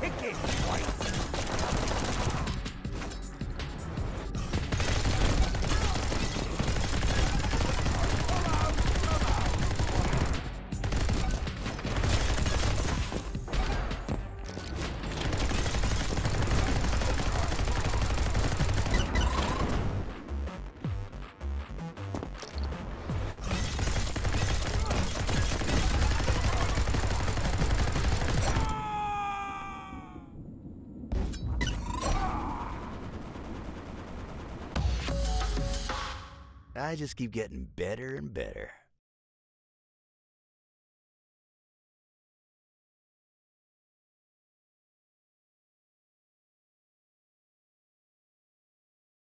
ticking. I just keep getting better and better.